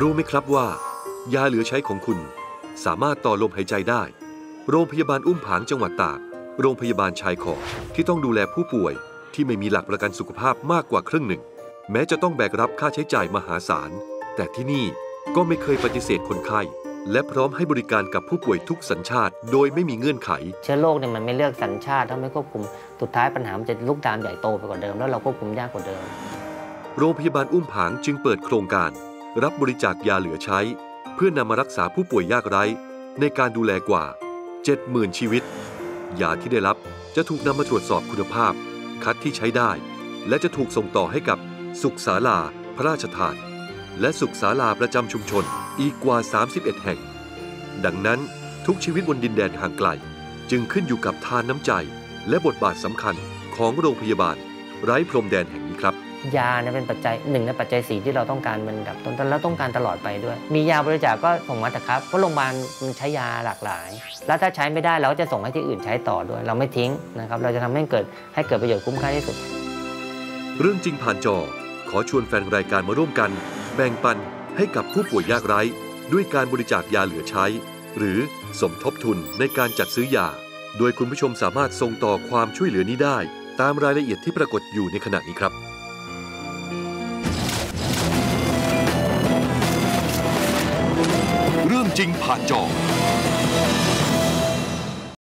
รู้ไหมครับว่า ยาเหลือใช้ของคุณ สามารถต่อลมหายใจได้ โรงพยาบาลอุ้มผางจังหวัดตาก โรงพยาบาลชายขอบที่ต้องดูแลผู้ป่วย ที่ไม่มีหลักประกันสุขภาพมากกว่าครึ่งหนึ่ง แม้จะต้องแบกรับค่าใช้จ่ายมหาศาล แต่ที่นี่ก็ไม่เคยปฏิเสธคนไข้ และพร้อมให้บริการกับผู้ป่วยทุกสัญชาติ โดยไม่มีเงื่อนไข เชื้อโรคเนี่ยมันไม่เลือกสัญชาติถ้าไม่ควบคุม สุดท้ายปัญหามันจะลุกลามใหญ่โตไปกว่าเดิม แล้วเราควบคุมยากกว่าเดิม โรงพยาบาลอุ้มผางจึงเปิดโครงการ รับบริจาคยาเหลือใช้ เพื่อนำมารักษาผู้ป่วยยากไร้ ในการดูแลกว่า 70,000 ชีวิต ยาที่ได้รับจะถูกนำมาตรวจสอบคุณภาพ คัดที่ใช้ได้ และจะถูกส่งต่อให้กับสุขศาลา พระราชทาน และสุขศาลาประจำชุมชนอีกกว่า 31 แห่ง ดังนั้นทุกชีวิตบนดินแดนห่างไกล จึงขึ้นอยู่กับทานน้ำใจ และบทบาทสำคัญของโรงพยาบาล ไร้พรมแดนแห่งนี้ครับยาเนี่ยเป็นปัจจัยหนึ่งในปัจจัยสีที่เราต้องการเป็นอันดับต้นๆแล้วต้องการตลอดไปด้วย มียาบริจาคก็ส่งมาเถอะครับเพราะโรงพยาบาลมันใช้ยาหลากหลาย แล้วถ้าใช้ไม่ได้เราก็จะส่งให้ที่อื่นใช้ต่อด้วย เราไม่ทิ้งนะครับเราจะทำให้เกิดให้เกิดประโยชน์คุ้มค่าที่สุด เรื่องจริงผ่านจอ ขอชวนแฟนรายการมาร่วมกัน แบ่งปันให้กับผู้ป่วยยากไร้ ด้วยการบริจาคยาเหลือใช้ หรือสมทบทุนในการจัดซื้อยา โดยคุณผู้ชมสามารถส่งต่อความช่วยเหลือนี้ได้ ตามรายละเอียดที่ปรากฏอยู่ในขณะนี้ครับ เรื่องจริงผ่านจอ